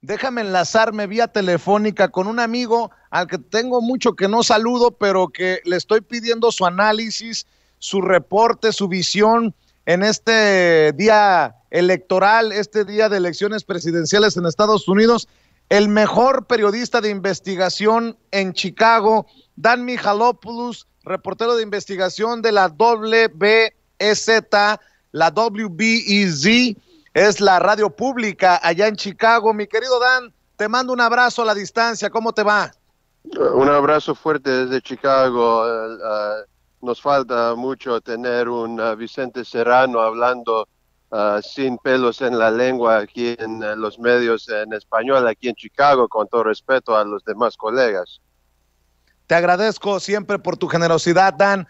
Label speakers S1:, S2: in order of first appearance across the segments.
S1: déjame enlazarme vía telefónica con un amigo al que tengo mucho que no saludo, pero que le estoy pidiendo su análisis, su reporte, su visión en este día electoral, este día de elecciones presidenciales en Estados Unidos. El mejor periodista de investigación en Chicago, Dan Michalopoulos, reportero de investigación de la WBZ, la WBEZ es la radio pública allá en Chicago. Mi querido Dan, te mando un abrazo a la distancia. ¿Cómo te va?
S2: Un abrazo fuerte desde Chicago. Eh, eh, nos falta mucho tener un eh, Vicente Serrano hablando sin pelos en la lengua aquí en los medios en español, aquí en Chicago, con todo respeto a los demás colegas.
S1: Te agradezco siempre por tu generosidad, Dan.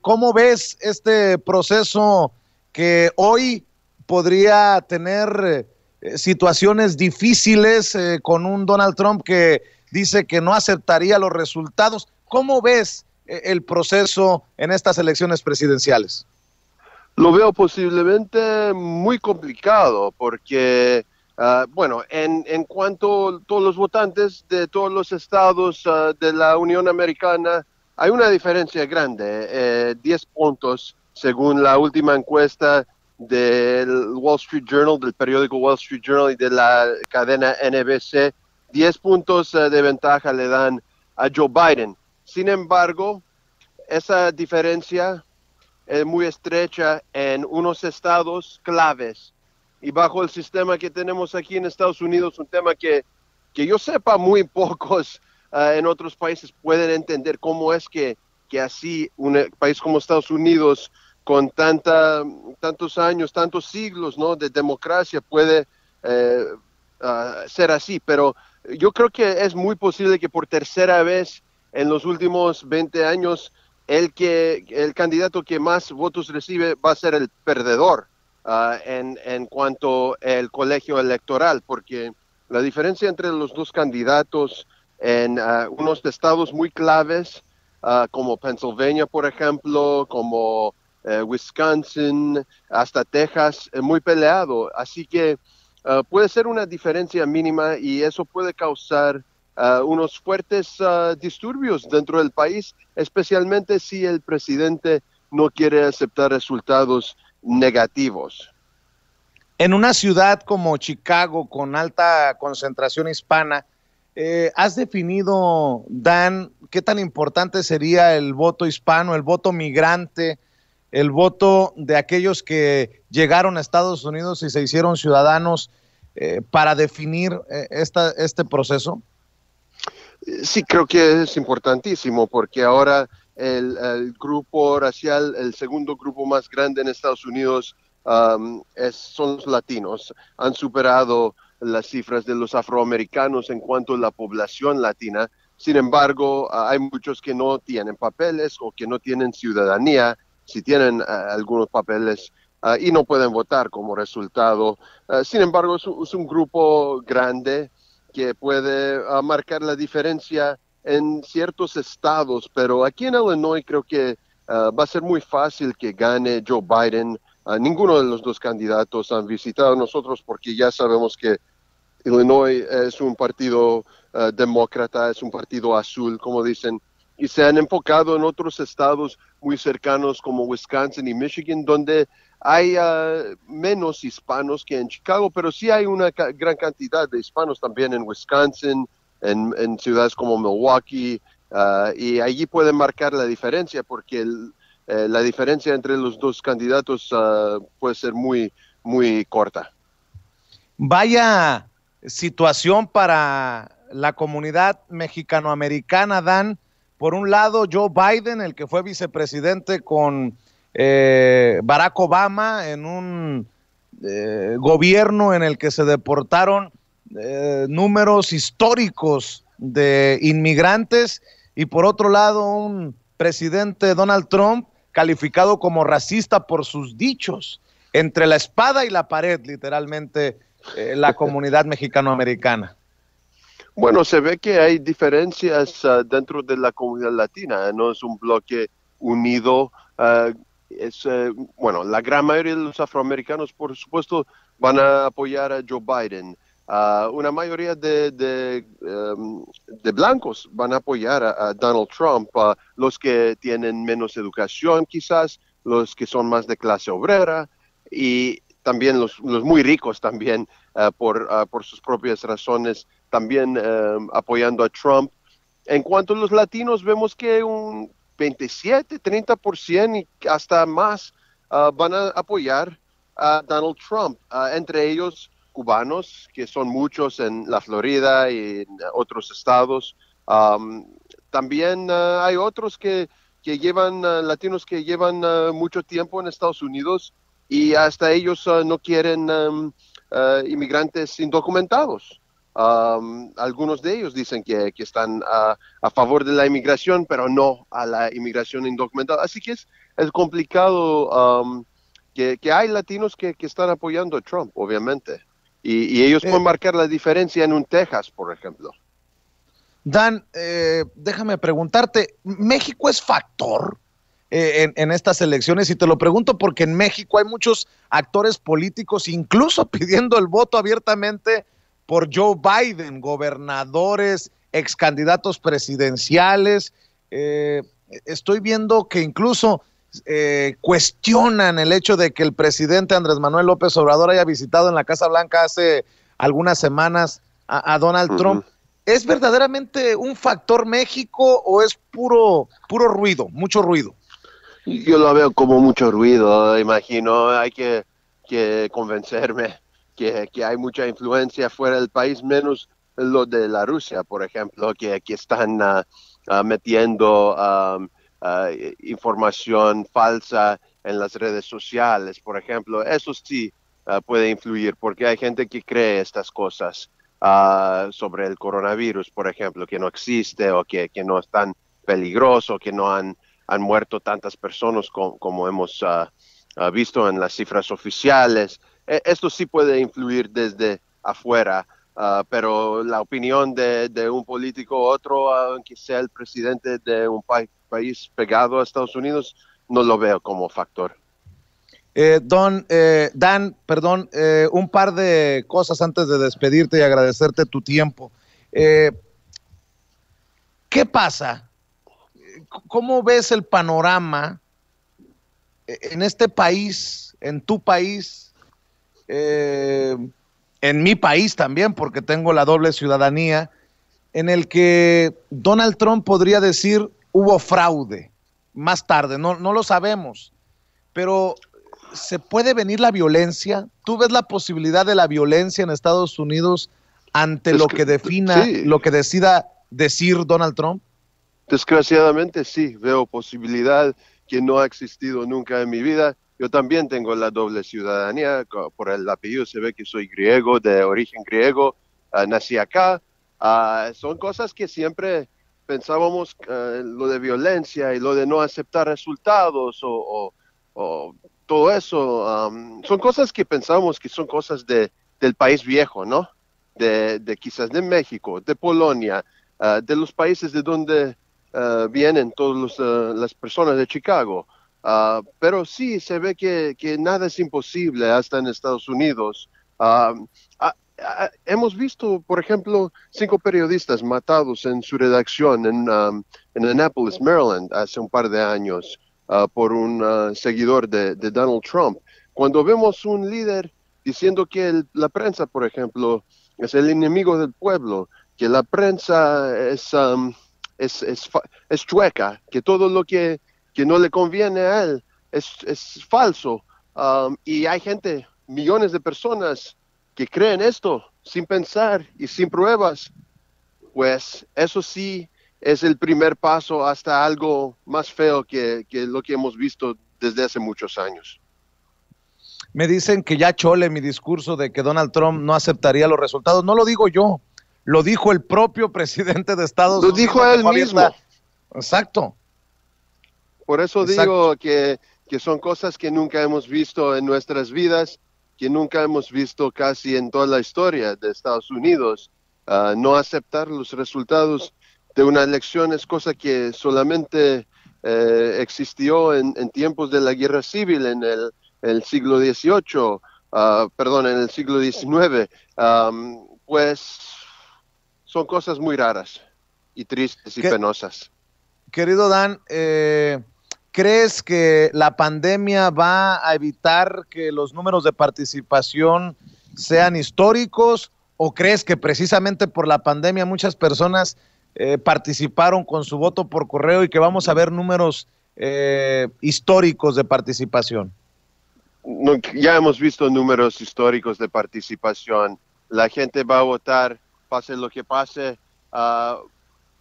S1: ¿Cómo ves este proceso que hoy podría tener eh, situaciones difíciles eh, con un Donald Trump que dice que no aceptaría los resultados. ¿Cómo ves eh, el proceso en estas elecciones presidenciales?
S2: Lo veo posiblemente muy complicado porque, ah, bueno, en, cuanto a todos los votantes de todos los estados ah, de la Unión Americana, hay una diferencia grande, 10 puntos según la última encuesta del Wall Street Journal, del periódico Wall Street Journal y de la cadena NBC. 10 puntos eh, de ventaja le dan a Joe Biden. Sin embargo, esa diferencia es muy estrecha en unos estados claves. Y bajo el sistema que tenemos aquí en Estados Unidos, un tema que, que yo sepa muy pocos eh, en otros países pueden entender cómo es que, que así un país como Estados Unidos con tanta, tantos años, tantos siglos ¿no? de democracia puede eh, ah, ser así, pero yo creo que es muy posible que por tercera vez en los últimos 20 años el, que, el candidato que más votos recibe va a ser el perdedor ah, en, en cuanto al colegio electoral, porque la diferencia entre los dos candidatos en uh, unos estados muy claves, como Pennsylvania, por ejemplo, como eh, Wisconsin, hasta Texas, eh, muy peleado. Así que eh, puede ser una diferencia mínima y eso puede causar unos fuertes disturbios dentro del país, especialmente si el presidente no quiere aceptar resultados negativos.
S1: En una ciudad como Chicago, con alta concentración hispana, ¿has definido, Dan, qué tan importante sería el voto hispano, el voto migrante? El voto de aquellos que llegaron a Estados Unidos y se hicieron ciudadanos eh, para definir eh, esta, este proceso?
S2: Sí, creo que es importantísimo porque ahora el, grupo racial, el segundo grupo más grande en Estados Unidos um, son los latinos. Han superado las cifras de los afroamericanos en cuanto a la población latina. Sin embargo, hay muchos que no tienen papeles o que no tienen ciudadanía si tienen eh, algunos papeles eh, y no pueden votar como resultado. Eh, sin embargo, es un, grupo grande que puede marcar la diferencia en ciertos estados, pero aquí en Illinois creo que va a ser muy fácil que gane Joe Biden. ninguno de los dos candidatos han visitado nosotros porque ya sabemos que Illinois es un partido demócrata, es un partido azul, como dicen, y se han enfocado en otros estados muy cercanos como Wisconsin y Michigan, donde hay ah, menos hispanos que en Chicago, pero sí hay una gran cantidad de hispanos también en Wisconsin, en, ciudades como Milwaukee, ah, y allí pueden marcar la diferencia porque eh, la diferencia entre los dos candidatos ah, puede ser muy, muy corta.
S1: Vaya situación para la comunidad mexicanoamericana, Dan por un lado, Joe Biden, el que fue vicepresidente con eh, Barack Obama en un eh, gobierno en el que se deportaron eh, números históricos de inmigrantes y por otro lado un presidente Donald Trump calificado como racista por sus dichos entre la espada y la pared literalmente la comunidad mexicanoamericana.
S2: Bueno, se ve que hay diferencias ah, dentro de la comunidad latina, no es un bloque unido. Ah, es, eh, bueno, la gran mayoría de los afroamericanos, por supuesto, van a apoyar a Joe Biden. uh, una mayoría de, de, um, de, blancos van a apoyar a, Donald Trump, uh, los que tienen menos educación quizás, los que son más de clase obrera y también los, los muy ricos también uh, por, por sus propias razones, también um, apoyando a Trump. En cuanto a los latinos, vemos que un 27, 30% y hasta más van a apoyar a Donald Trump, entre ellos cubanos, que son muchos en la Florida y en otros estados. también hay otros que, llevan, latinos que llevan mucho tiempo en Estados Unidos y hasta ellos no quieren inmigrantes indocumentados. Algunos de ellos dicen que, que están a favor de la inmigración, pero no a la inmigración indocumentada. Así que es, es complicado que, hay latinos que, están apoyando a Trump, obviamente. Y, ellos pueden eh. marcar la diferencia en un Texas, por ejemplo.
S1: Dan, eh, déjame preguntarte, ¿México es factor eh, en, en, estas elecciones? Y te lo pregunto porque en México hay muchos actores políticos, incluso pidiendo el voto abiertamente por Joe Biden, gobernadores, ex candidatos presidenciales. estoy viendo que incluso eh, cuestionan el hecho de que el presidente Andrés Manuel López Obrador haya visitado en la Casa Blanca hace algunas semanas a, Donald Trump. ¿Es verdaderamente un factor México o es puro, puro ruido, mucho ruido?
S2: Yo lo veo como mucho ruido, imagino. Hay que, convencerme que, hay mucha influencia fuera del país, menos lo de la Rusia, por ejemplo, que, que están ah, metiendo uh, información falsa en las redes sociales, por ejemplo, eso sí uh, puede influir porque hay gente que cree estas cosas uh, sobre el coronavirus, por ejemplo, que no existe o que, que no es tan peligroso, que no han, han muerto tantas personas como hemos visto en las cifras oficiales. E esto sí puede influir desde afuera. Uh, pero la opinión de, un político u otro, aunque sea el presidente de un país pegado a Estados Unidos, no lo veo como factor.
S1: Eh, don eh, Dan, perdón, eh, un par de cosas antes de despedirte y agradecerte tu tiempo. ¿Qué pasa? ¿Cómo ves el panorama en este país, en tu país, en mi país también, porque tengo la doble ciudadanía, en el que Donald Trump podría decir, hubo fraude más tarde, no, no lo sabemos, pero ¿se puede venir la violencia? ¿Tú ves la posibilidad de la violencia en Estados Unidos ante lo que, defina, lo que decida decir Donald Trump?
S2: Desgraciadamente sí, veo posibilidad que no ha existido nunca en mi vida. Yo también tengo la doble ciudadanía, por el apellido se ve que soy griego, de origen griego, ah, nací acá. Ah, son cosas que siempre pensábamos uh, lo de violencia y lo de no aceptar resultados o, todo eso, son cosas que pensamos que son cosas de, del país viejo, ¿no? De, de quizás de México, de Polonia, de los países de donde vienen todas las personas de Chicago. Pero sí, se ve que, nada es imposible hasta en Estados Unidos. Um, hemos visto, por ejemplo, cinco periodistas matados en su redacción en, um, en Annapolis, Maryland, hace un par de años uh, por un uh, seguidor de, Donald Trump. Cuando vemos un líder diciendo que la prensa, por ejemplo, es el enemigo del pueblo, que la prensa es, um, es, es, chueca, que todo lo que, que, no le conviene a él es, es falso. Um, y hay gente, millones de personas que creen esto sin pensar y sin pruebas, pues eso sí es el primer paso hasta algo más feo que, lo que hemos visto desde hace muchos años.
S1: Me dicen que ya chole mi discurso de que Donald Trump no aceptaría los resultados. No lo digo yo, lo dijo el propio presidente de Estados
S2: Unidos. Lo dijo él mismo.
S1: Exacto.
S2: Por eso digo que, que son cosas que nunca hemos visto en nuestras vidas que nunca hemos visto casi en toda la historia de Estados Unidos. Ah, no aceptar los resultados de una elección es cosa que solamente eh, existió en, tiempos de la guerra civil en el, siglo XVIII, ah, perdón, en el siglo XIX, pues son cosas muy raras y tristes y penosas.
S1: Querido Dan, eh, ¿crees que la pandemia va a evitar que los números de participación sean históricos o crees que precisamente por la pandemia muchas personas eh, participaron con su voto por correo y que vamos a ver números eh, históricos de participación?
S2: ya hemos visto números históricos de participación. La gente va a votar, pase lo que pase. Uh,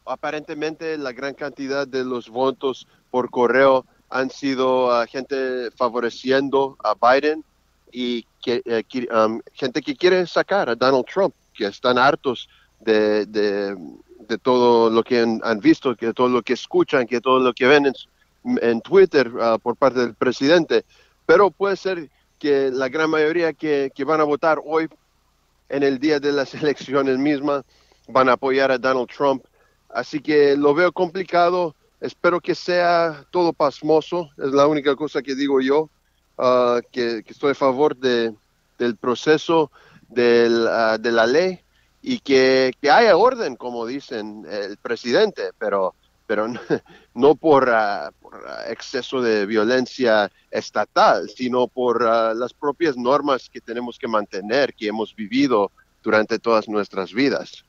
S2: aparentemente la gran cantidad de los votos por correo han sido uh, gente favoreciendo a Biden y que, eh, um, gente que quiere sacar a Donald Trump, que están hartos de, de, todo lo que han, visto, que todo lo que escuchan, que todo lo que ven en, Twitter uh, por parte del presidente. Pero puede ser que la gran mayoría que, que van a votar hoy, en el día de las elecciones mismas, van a apoyar a Donald Trump. Así que lo veo complicado. Espero que sea todo pasmoso. Es la única cosa que digo yo. Uh, que, estoy a favor de, del proceso uh, de la ley y que, que, haya orden, como dicen el presidente, pero, pero no, por, uh, por exceso de violencia estatal, sino por las propias normas que tenemos que mantener, que hemos vivido durante todas nuestras vidas.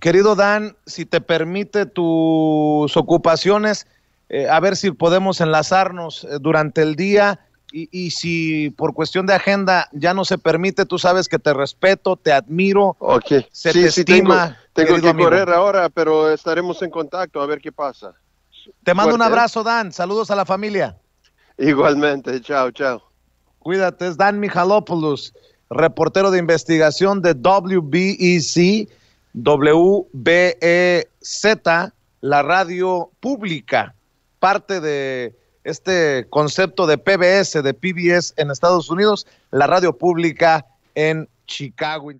S1: Querido Dan, si te permite tus ocupaciones, eh, a ver si podemos enlazarnos eh, durante el día y, si por cuestión de agenda ya no se permite, tú sabes que te respeto, te admiro,
S2: okay.
S1: se te estima.
S2: Tengo, que correr ahora, pero estaremos en contacto a ver qué pasa.
S1: Te mando un ¿eh? abrazo, Dan. Saludos a la familia.
S2: Igualmente, chao, chao.
S1: Cuídate, es Dan Mijalopoulos, reportero de investigación de WBEC, WBEZ, la radio pública parte de este concepto de PBS, de PBS en Estados Unidos, la radio pública en Chicago.